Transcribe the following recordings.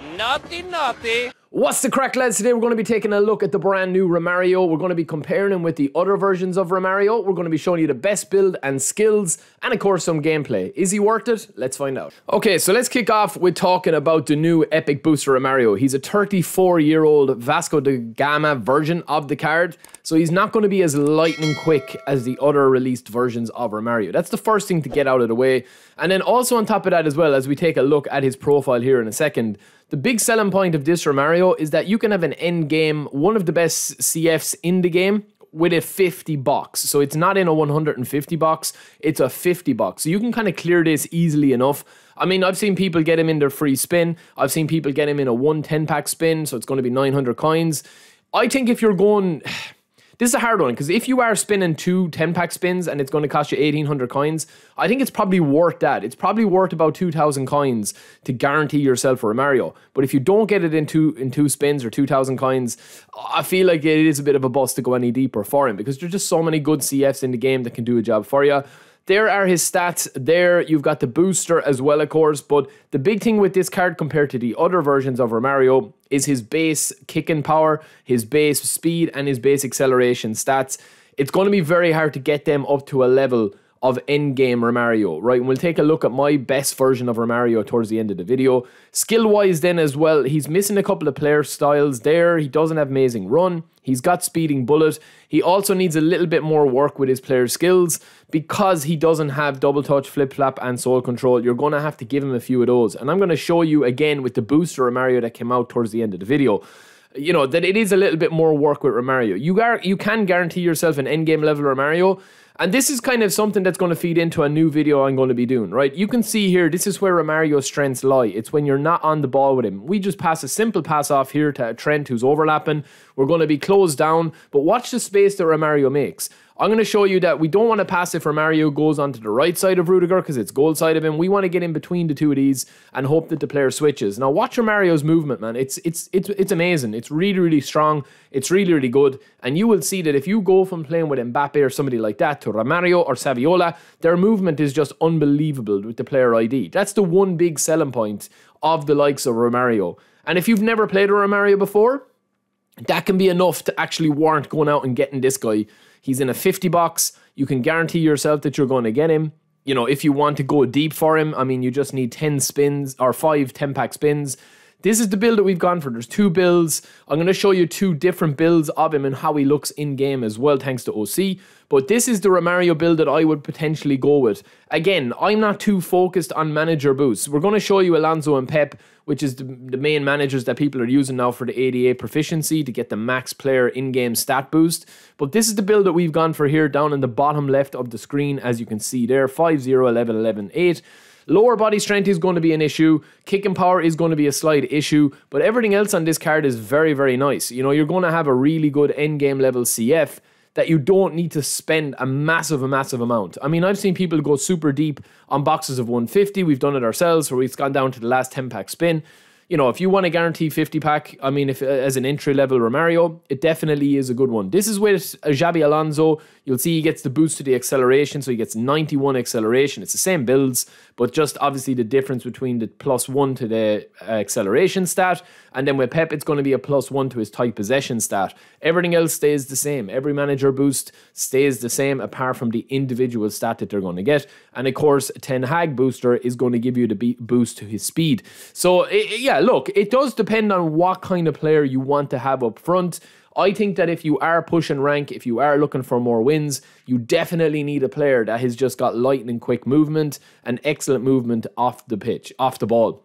Naughty, naughty. What's the crack, lads? Today we're going to be taking a look at the brand new Romario. We're going to be comparing him with the other versions of Romario. We're going to be showing you the best build and skills, and of course, some gameplay. Is he worth it? Let's find out. Okay, so let's kick off with talking about the new Epic Booster Romario. He's a 34 year old Vasco da Gama version of the card, so he's not going to be as lightning quick as the other released versions of Romario. That's the first thing to get out of the way. And then also on top of that, as well, as we take a look at his profile here in a second, the big selling point of this Romario is that you can have an end game, one of the best CFs in the game, with a 50 box. So it's not in a 150 box, it's a 50 box. So you can kind of clear this easily enough. I mean, I've seen people get him in their free spin. I've seen people get him in a 110 pack spin, so it's going to be 900 coins. I think if you're going this is a hard one because if you are spinning two 10 pack spins and it's going to cost you 1800 coins, I think it's probably worth that. It's probably worth about 2000 coins to guarantee yourself for a Mario. But if you don't get it in two, in two spins or 2000 coins, I feel like it is a bit of a bust to go any deeper for him because there's just so many good CFs in the game that can do a job for you. There are his stats. There, you've got the booster as well, of course. But the big thing with this card compared to the other versions of Romario is his base kicking power, his base speed, and his base acceleration stats. It's going to be very hard to get them up to a level of endgame Romario, right? And we'll take a look at my best version of Romario towards the end of the video. Skill wise, then as well, he's missing a couple of player styles there. He doesn't have amazing run. He's got speeding bullet. He also needs a little bit more work with his player skills because he doesn't have double touch, flip flap, and sole control. You're going to have to give him a few of those. And I'm going to show you again with the booster Romario that came out towards the end of the video you know that it is a little bit more work with Romario. You are you can guarantee yourself an endgame level Romario, and this is kind of something that's going to feed into a new video I'm going to be doing, right? You can see here, this is where Romario's strengths lie. It's when you're not on the ball with him. We just pass a simple pass off here to Trent who's overlapping. We're going to be closed down, but watch the space that Romario makes. I'm going to show you that we don't want to pass it for Mario goes onto the right side of Rudiger because it's goal side of him. We want to get in between the two of these and hope that the player switches. Now watch Mario's movement, man. It's it's it's it's amazing. It's really really strong. It's really really good. And you will see that if you go from playing with Mbappe or somebody like that to Romario or Saviola, their movement is just unbelievable with the player ID. That's the one big selling point of the likes of Romario. And if you've never played a Romario before, that can be enough to actually warrant going out and getting this guy He's in a 50 box. You can guarantee yourself that you're going to get him. You know, if you want to go deep for him, I mean, you just need 10 spins or five 10 pack spins. This is the build that we've gone for. There's two builds. I'm going to show you two different builds of him and how he looks in game as well, thanks to OC. But this is the Romario build that I would potentially go with. Again, I'm not too focused on manager boosts. We're going to show you Alonso and Pep, which is the, the main managers that people are using now for the 88 proficiency to get the max player in-game stat boost. But this is the build that we've gone for here down in the bottom left of the screen, as you can see there, 5, 0, 11, 11, 8. Lower body strength is going to be an issue. Kicking power is going to be a slight issue. But everything else on this card is very, very nice. You know, you're going to have a really good end game level CF that you don't need to spend a massive, a massive amount. I mean, I've seen people go super deep on boxes of 150. We've done it ourselves where we've gone down to the last 10 pack spin you know, if you want a guarantee 50 pack, I mean, if as an entry level Romario, it definitely is a good one. This is with uh, Xabi Alonso. You'll see he gets the boost to the acceleration, so he gets 91 acceleration. It's the same builds, but just obviously the difference between the plus one to the uh, acceleration stat, and then with Pep, it's going to be a plus one to his tight possession stat. Everything else stays the same. Every manager boost stays the same, apart from the individual stat that they're going to get. And of course, Ten Hag booster is going to give you the boost to his speed. So it, yeah look, it does depend on what kind of player you want to have up front. I think that if you are pushing rank, if you are looking for more wins, you definitely need a player that has just got lightning quick movement and excellent movement off the pitch, off the ball.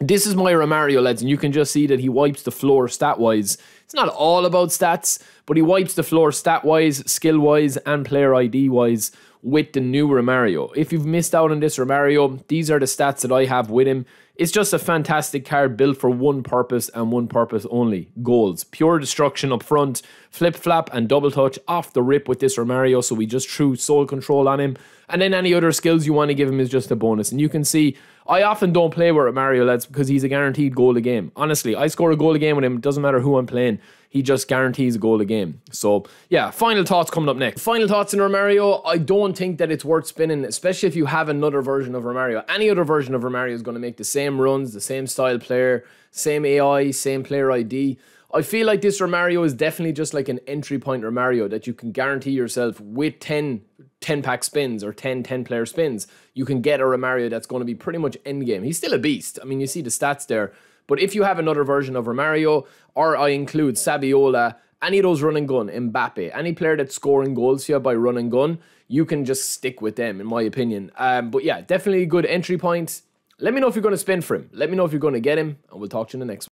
This is my Romario, lads, and you can just see that he wipes the floor stat wise. It's not all about stats, but he wipes the floor stat wise, skill wise, and player ID wise with the new Romario. If you've missed out on this Romario, these are the stats that I have with him. It's just a fantastic card built for one purpose and one purpose only goals. Pure destruction up front, flip flap and double touch off the rip with this Romario. So we just threw sole control on him. And then any other skills you want to give him is just a bonus. And you can see I often don't play with Mario lads because he's a guaranteed goal a game. Honestly, I score a goal a game with him. It doesn't matter who I'm playing he just guarantees a goal a game. So yeah, final thoughts coming up next. Final thoughts in Romario. I don't think that it's worth spinning, especially if you have another version of Romario. Any other version of Romario is going to make the same same runs, the same style player, same AI, same player ID. I feel like this Romario is definitely just like an entry point Romario that you can guarantee yourself with 10, 10 pack spins or 10 10 player spins. You can get a Romario that's going to be pretty much end game. He's still a beast. I mean, you see the stats there. But if you have another version of Romario, or I include Saviola, any of those run and gun, Mbappe, any player that's scoring goals here by run and gun, you can just stick with them, in my opinion. Um, but yeah, definitely a good entry point. Let me know if you're going to spend for him. Let me know if you're going to get him, and we'll talk to you in the next one.